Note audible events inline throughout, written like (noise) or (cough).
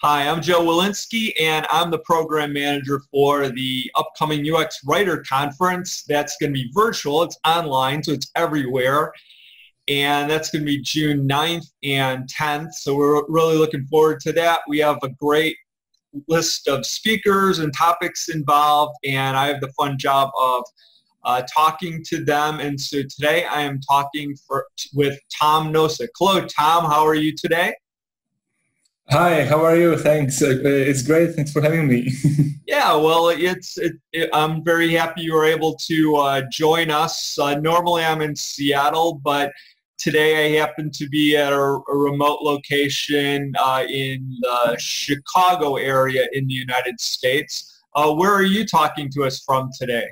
Hi, I'm Joe Welinske, and I'm the program manager for the upcoming UX Writer Conference. That's going to be virtual. It's online, so it's everywhere. And that's going to be June 9th and 10th. So we're really looking forward to that. We have a great list of speakers and topics involved, and I have the fun job of uh, talking to them. And so today I am talking for, with Tom Nosek. Hello, Tom. How are you today? Hi, how are you? Thanks. Uh, it's great. Thanks for having me. (laughs) yeah, well, it's it, it, I'm very happy you were able to uh, join us. Uh, normally I'm in Seattle, but today I happen to be at a, a remote location uh, in the Chicago area in the United States. Uh, where are you talking to us from today?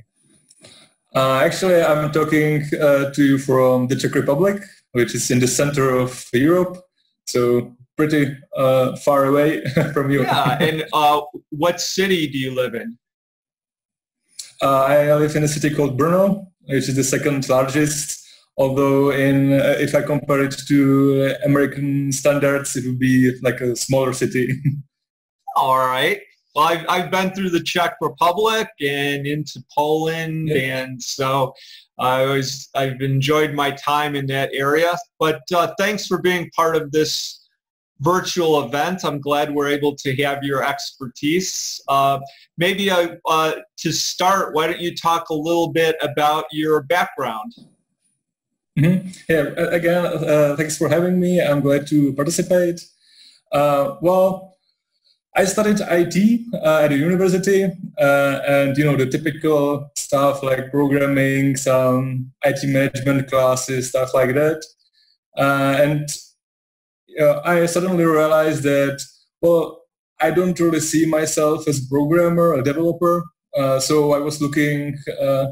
Uh, actually, I'm talking to you from the Czech Republic, which is in the center of Europe. So pretty uh, far away (laughs) from you. Yeah, (laughs) and uh, what city do you live in? Uh, I live in a city called Brno, which is the second largest. Although, in uh, if I compare it to American standards, it would be like a smaller city. (laughs) All right. Well, I've, I've been through the Czech Republic and into Poland, yeah. and so I was I've enjoyed my time in that area. But uh, thanks for being part of this virtual event. I'm glad we're able to have your expertise. Uh, maybe uh, uh, to start, why don't you talk a little bit about your background? Mm-hmm. Yeah, again, uh, thanks for having me. I'm glad to participate. Uh, well, I studied IT uh, at a university, and you know the typical stuff like programming, some IT management classes, stuff like that. and uh, I suddenly realized that, well, I don't really see myself as a programmer, a developer. Uh, so I was looking uh,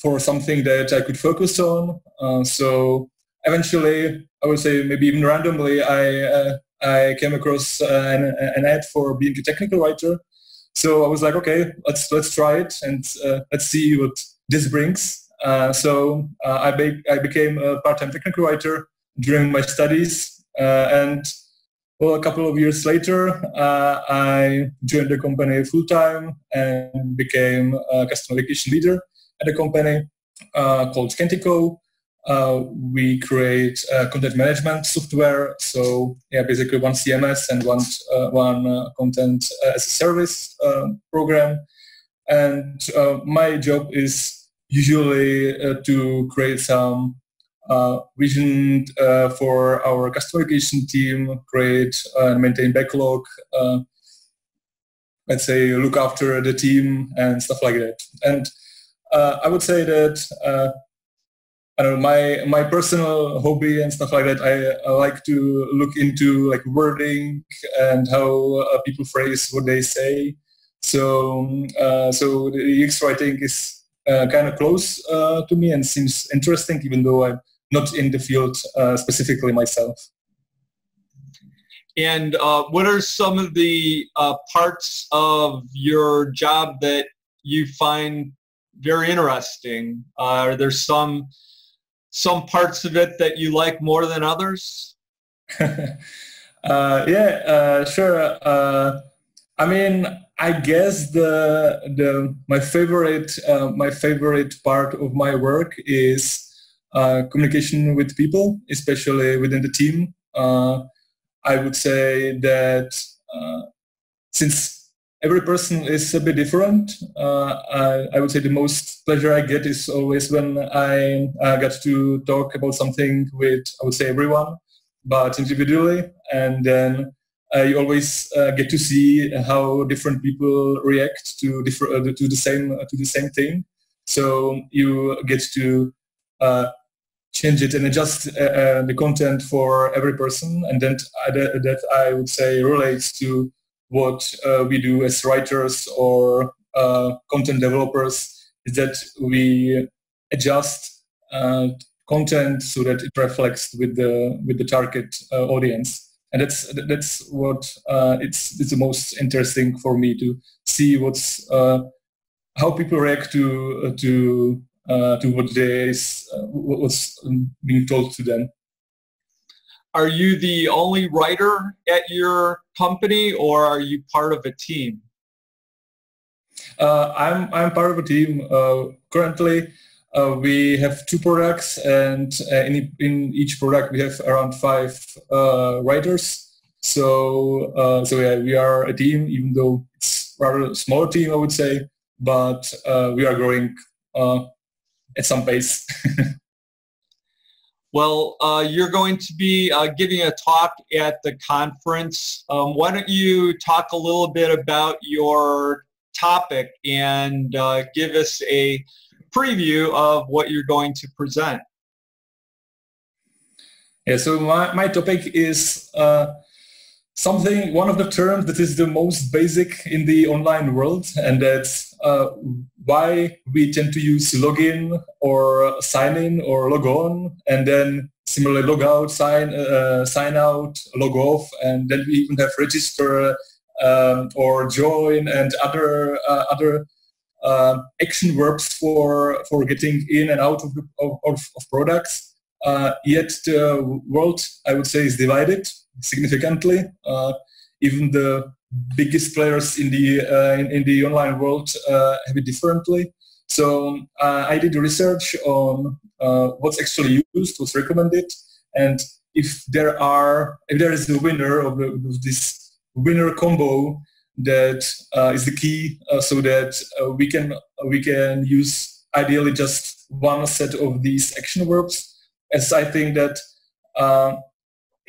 for something that I could focus on. Uh, so eventually, I would say maybe even randomly, I uh, I came across an, an, ad for being a technical writer. So I was like, okay, let's let's try it and uh, let's see what this brings. so I, be- I became a part-time technical writer during my studies uh, and well, a couple of years later, uh, I joined the company full time and became a customer acquisition leader at a company uh, called Kentico. Uh, we create uh, content management software. So yeah, basically one CMS and one uh, one content as a service program. And my job is usually to create some uh, vision uh, for our customer acquisition team, create and maintain backlog, uh, let's say look after the team and stuff like that. And uh, I would say that uh, I don't know, my my personal hobby and stuff like that. I, I like to look into like wording and how uh, people phrase what they say. So so the UX writing is kind of close to me and seems interesting, even though I'm not in the field uh, specifically myself. And uh, what are some of the uh, parts of your job that you find very interesting? Uh, are there some some parts of it that you like more than others? (laughs) Uh, yeah, uh, sure. I mean, I guess the the my favorite my favorite part of my work is communication with people, especially within the team. Uh, I would say that uh, since every person is a bit different, uh, I, I, would say the most pleasure I get is always when I get to talk about something with, I would say everyone, but individually, and then uh, you always uh, get to see how different people react to different uh, to the same to the same thing. So you get to change it and adjust uh, uh, the content for every person. And then uh, that I would say relates to what uh, we do as writers or uh, content developers is that we adjust content so that it reflects with the with the target audience. And that's that's what it's it's the most interesting for me to see what's how people react to to to what they uh, what's being told to them. are you the only writer at your company or are you part of a team? Uh, I'm, I'm part of a team. Uh, currently, uh, we have two products and uh, in, in each product we have around five uh, writers. So, uh, so yeah, we are a team, even though it's rather a small team, I would say, but we are growing at some pace. (laughs) Well, uh, you're going to be uh, giving a talk at the conference. Um, why don't you talk a little bit about your topic and uh, give us a preview of what you're going to present? Yeah, so my, my topic is uh, something, one of the terms that is the most basic in the online world, and that's uh, why we tend to use login or sign in or log on, and then similarly log out, sign, uh, sign out, log off, and then we even have register um, or join and other uh, other uh, action verbs for for getting in and out of, of, of products. Uh, yet the world, I would say, is divided significantly. Uh, even the biggest players in the uh, in, in, the online world uh, have it differently. So uh, I did research on uh, what's actually used, what's recommended, and if there are if there is a winner of, the, of this winner combo that uh, is the key, so that we can we can use ideally just one set of these action verbs, as I think that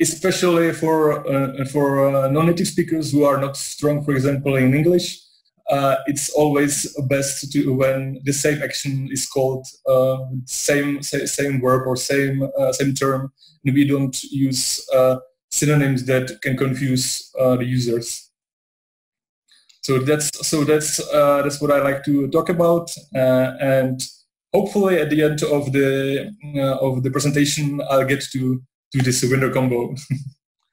especially for uh, for uh, non-native speakers who are not strong, for example, in English. Uh, it's always best to when the same action is called uh, same same verb or same uh, same term, and we don't use uh, synonyms that can confuse the users. So that's so that's that's what I like to talk about, and hopefully at the end of the of the presentation, I'll get to do this winner combo?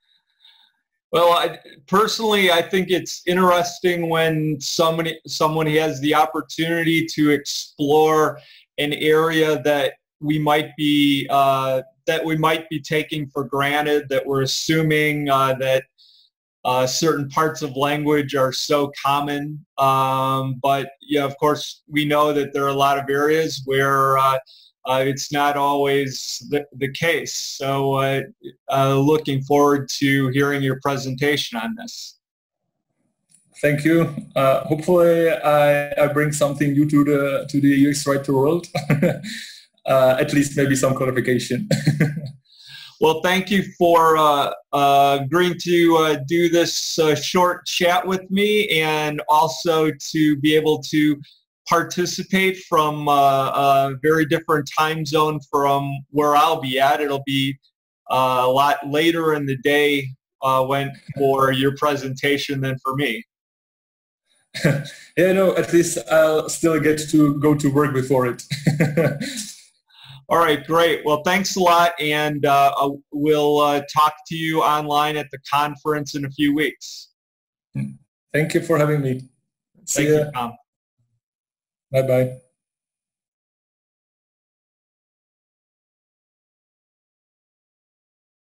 (laughs) well, I, personally, I think it's interesting when somebody someone has the opportunity to explore an area that we might be uh, that we might be taking for granted, that we're assuming uh, that uh, certain parts of language are so common. Um, but yeah, of course, we know that there are a lot of areas where uh, it's not always the, the case. So uh, uh, looking forward to hearing your presentation on this. Thank you. Uh, hopefully I, I, bring something new to the to the UX writer world. (laughs) Uh, at least maybe some clarification. (laughs) well, thank you for uh, agreeing to do this short chat with me and also to be able to participate from uh, a very different time zone from where I'll be at. It'll be uh, a lot later in the day uh, when (laughs) for your presentation than for me. (laughs) yeah, no, at least I'll still get to go to work before it. (laughs) All right, great. Well, thanks a lot, and uh, we'll uh, talk to you online at the conference in a few weeks. Thank you for having me. See Thank ya. you, Tom. Bye bye.